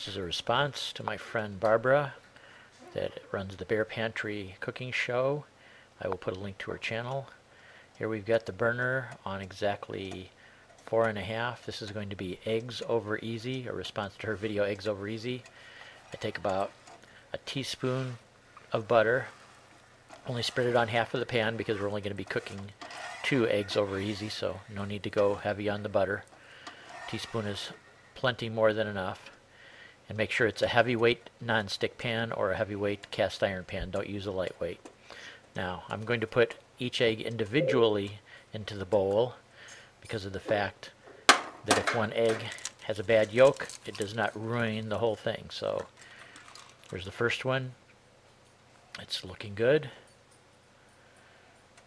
This is a response to my friend Barbara that runs the Bare Pantry cooking show. I will put a link to her channel. Here we've got the burner on exactly four and a half. This is going to be eggs over easy, a response to her video eggs over easy. I take about a teaspoon of butter, only spread it on half of the pan because we're only going to be cooking two eggs over easy, so no need to go heavy on the butter. Teaspoon is plenty more than enough and make sure it's a heavyweight non-stick pan or a heavyweight cast iron pan. Don't use a lightweight. Now I'm going to put each egg individually into the bowl because of the fact that if one egg has a bad yolk, it does not ruin the whole thing. So here's the first one. It's looking good.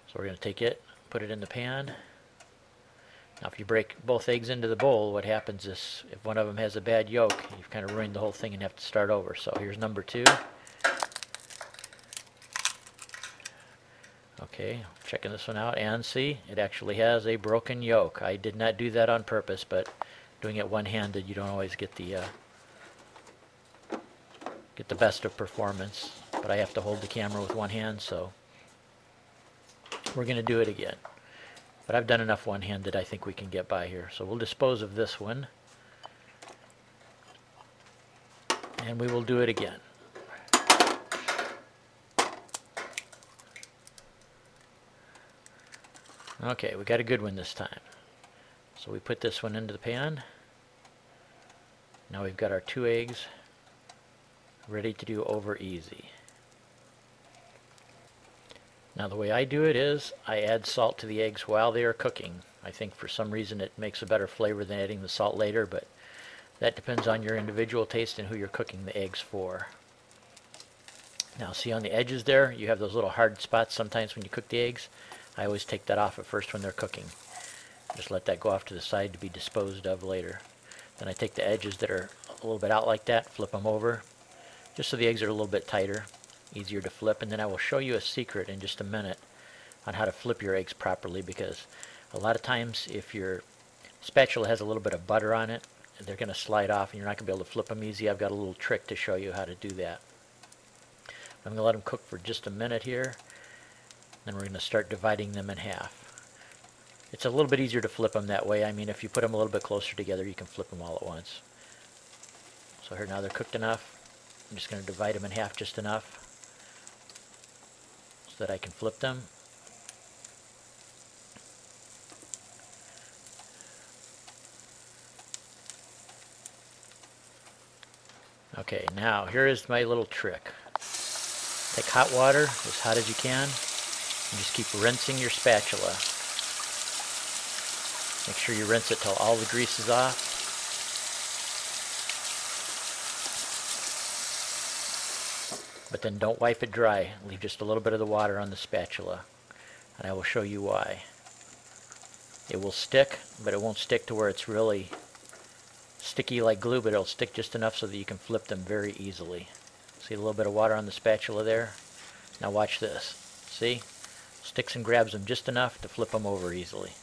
So we're going to take it, put it in the pan. Now if you break both eggs into the bowl, what happens is if one of them has a bad yolk, you've kind of ruined the whole thing and have to start over. So here's number two. Okay, checking this one out and see, it actually has a broken yolk. I did not do that on purpose, but doing it one-handed, you don't always get the uh, get the best of performance. But I have to hold the camera with one hand, so we're going to do it again. But I've done enough one-handed, I think we can get by here. So we'll dispose of this one. And we will do it again. Okay, we got a good one this time. So we put this one into the pan. Now we've got our two eggs ready to do over easy. Now the way I do it is I add salt to the eggs while they are cooking. I think for some reason it makes a better flavor than adding the salt later, but that depends on your individual taste and who you're cooking the eggs for. Now see on the edges there, you have those little hard spots sometimes when you cook the eggs. I always take that off at first when they're cooking. Just let that go off to the side to be disposed of later. Then I take the edges that are a little bit out like that, flip them over, just so the eggs are a little bit tighter easier to flip. And then I will show you a secret in just a minute on how to flip your eggs properly because a lot of times if your spatula has a little bit of butter on it, they're going to slide off and you're not going to be able to flip them easy. I've got a little trick to show you how to do that. I'm going to let them cook for just a minute here. Then we're going to start dividing them in half. It's a little bit easier to flip them that way. I mean, if you put them a little bit closer together, you can flip them all at once. So here now they're cooked enough. I'm just going to divide them in half just enough that I can flip them. Okay, now here is my little trick. Take hot water, as hot as you can, and just keep rinsing your spatula. Make sure you rinse it till all the grease is off. But then don't wipe it dry. Leave just a little bit of the water on the spatula, and I will show you why. It will stick, but it won't stick to where it's really sticky like glue, but it'll stick just enough so that you can flip them very easily. See a little bit of water on the spatula there? Now watch this. See? Sticks and grabs them just enough to flip them over easily.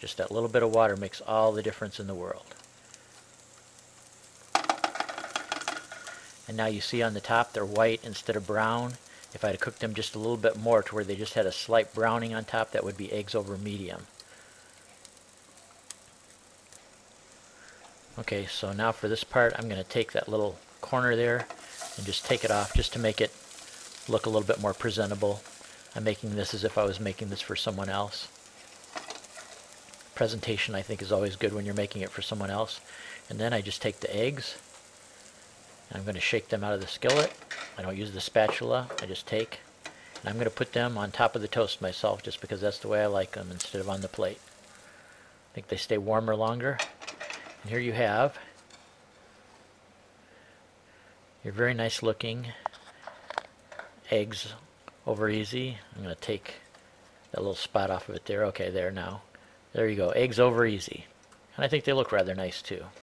Just that little bit of water makes all the difference in the world. And now you see on the top they're white instead of brown. If I had cooked them just a little bit more to where they just had a slight browning on top, that would be eggs over medium. Okay, so now for this part, I'm going to take that little corner there and just take it off just to make it look a little bit more presentable. I'm making this as if I was making this for someone else. Presentation, I think, is always good when you're making it for someone else. And then I just take the eggs I'm going to shake them out of the skillet. I don't use the spatula. I just take. And I'm going to put them on top of the toast myself just because that's the way I like them instead of on the plate. I think they stay warmer longer. And here you have your very nice looking eggs over easy. I'm going to take that little spot off of it there. Okay, there now. There you go. Eggs over easy. And I think they look rather nice too.